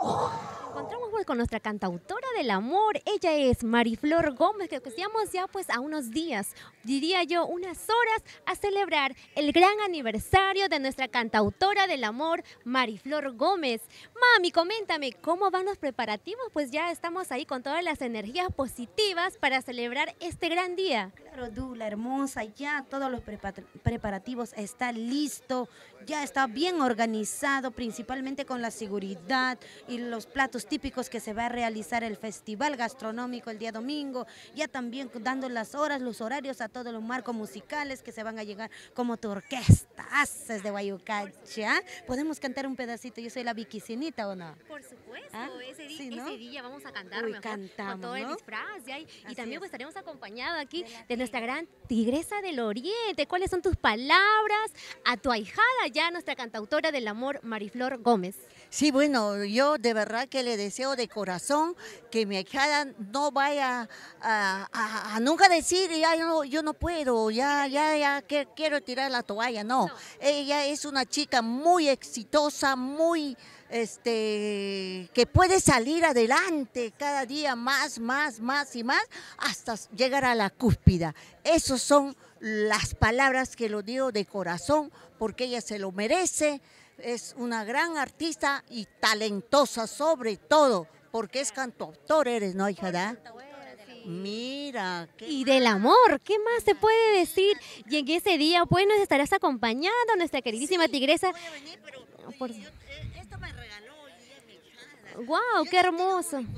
encontramos con nuestra cantautora del amor. Ella es Mariflor Gómez, que estamos ya pues a unos días, diría yo, unas horas a celebrar el gran aniversario de nuestra cantautora del amor, Mariflor Gómez. Mami, coméntame, ¿cómo van los preparativos? Pues ya estamos ahí con todas las energías positivas para celebrar este gran día. Claro, Dula, hermosa, ya todos los preparativos están listo, ya está bien organizado, principalmente con la seguridad y los platos típicos que se va a realizar el festival gastronómico el día domingo, ya también dando las horas, los horarios a todos los marcos musicales que se van a llegar como tu orquesta, haces de Guayucache. ¿ah? ¿Podemos cantar un pedacito? Yo soy la Viquicinita o no? Por supuesto, ¿Ah? ese, día vamos a cantar mejor, cantamos, con todo el disfraz. Y, también pues estaremos acompañados aquí de, nuestra gran tigresa del oriente. ¿Cuáles son tus palabras a tu ahijada ya, nuestra cantautora del amor, Mariflor Gómez? Sí, bueno, yo de verdad que le deseo de corazón que mi hija no vaya a, nunca decir, ya yo no, puedo, ya, ya, ya que, quiero tirar la toalla. No. ella es una chica muy exitosa, muy este, que puede salir adelante cada día más, más, más y más, hasta llegar a la cúspida. Esas son las palabras que lo digo de corazón, porque ella se lo merece es una gran artista y talentosa sobre todo, porque es cantautor eres, ¿no, hija? Mira. y del amor, ¿qué más se puede decir? Y en ese día, pues, nos estarás acompañando, nuestra queridísima tigresa. Voy a venir, pero, eh, esto me regaló mi ¡Wow! ¡Qué hermoso!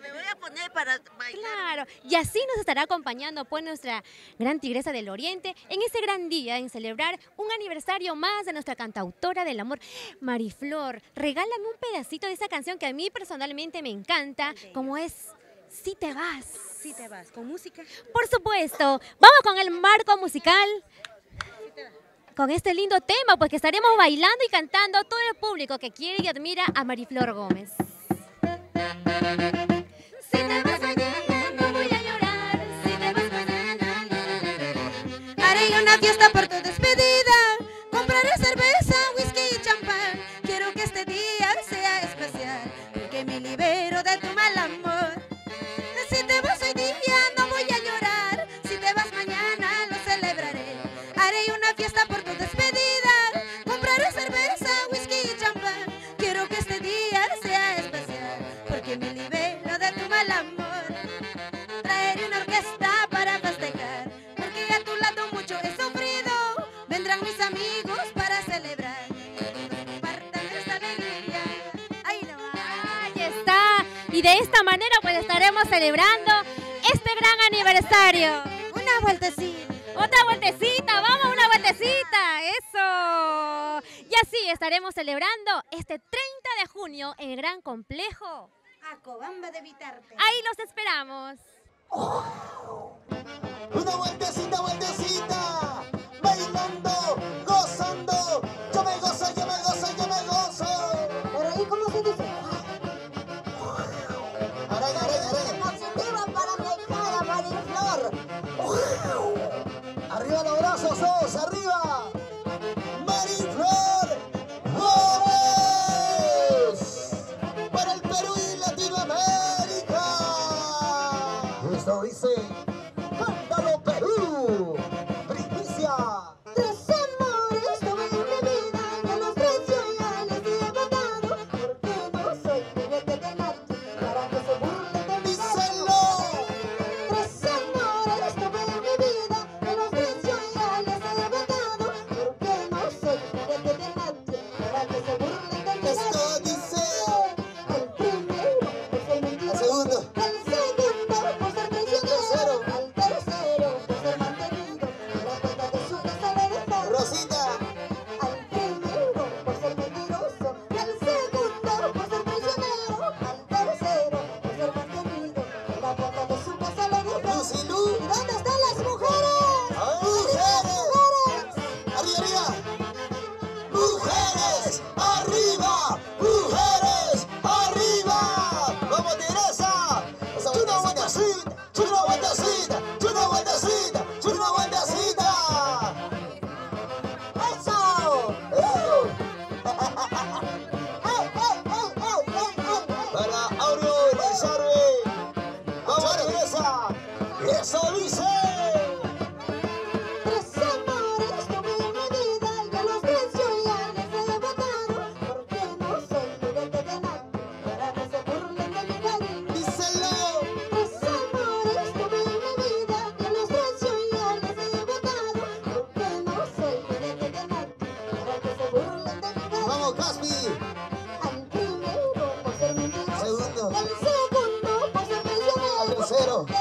me voy a poner para bailar. Claro, y así nos estará acompañando pues nuestra gran tigresa del oriente en ese gran día en celebrar un aniversario más de nuestra cantautora del amor, Mariflor. Regálame un pedacito de esa canción que a mí personalmente me encanta, como es Si te vas. Si te vas, con música. Por supuesto, vamos con el marco musical con este lindo tema, pues que estaremos bailando y cantando todo el público que quiere y admira a Mariflor Gómez. Haré una fiesta por tu despedida. De esta manera pues estaremos celebrando este gran aniversario. Una vueltecita. Otra vueltecita, vamos, una vueltecita, eso. Y así estaremos celebrando este 30 de junio en el Gran Complejo Acobamba de Vitarte. Ahí los esperamos. Una vueltecita, vueltecita. Bailando, gozando. Yo me gozo, so he said.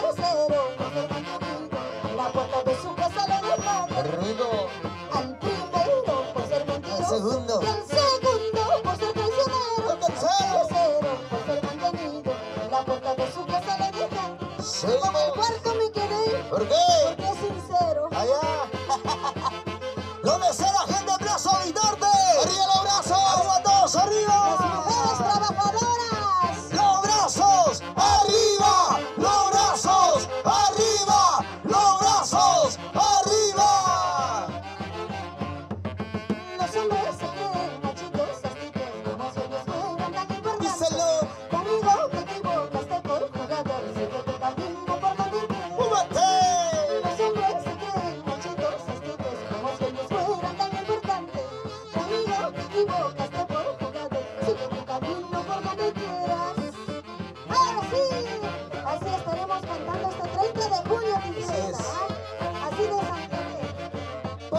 oh ser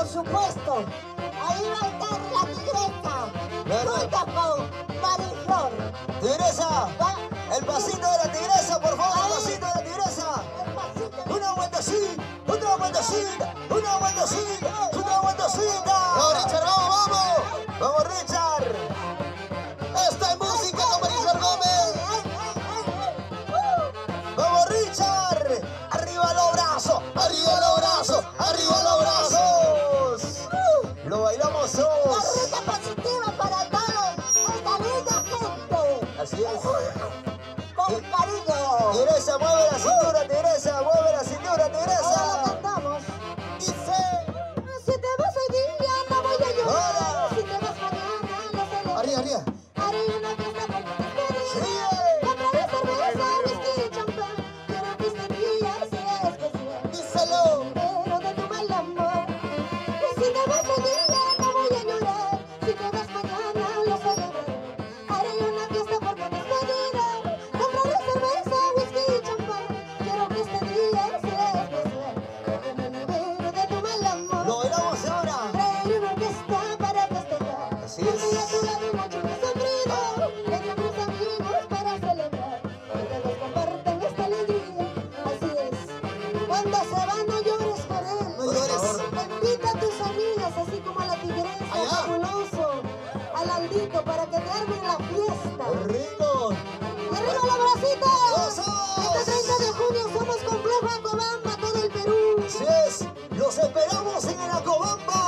por supuesto. Ahí va a estar estamos en el Acobamba.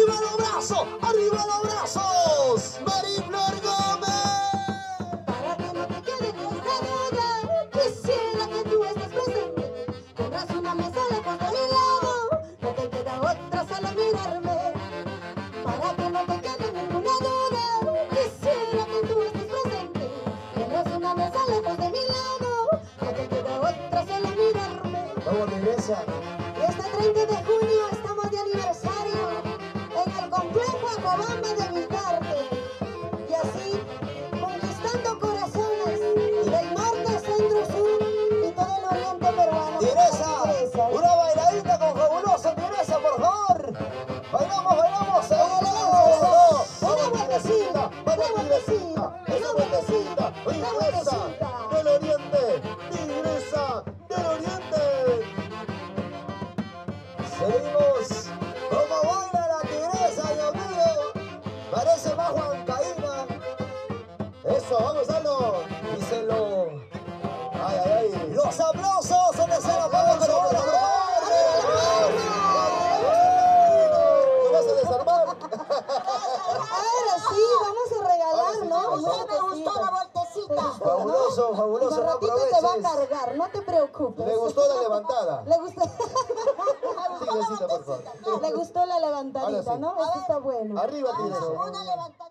Viva la tigresa va a aproveches. cargar, no te preocupes. ¿Le gustó la levantada? Le gustó, Tigresita, por favor. le gustó la levantadita, sí. ¿no? Eso está bueno. Arriba, tigresa. una levantadita.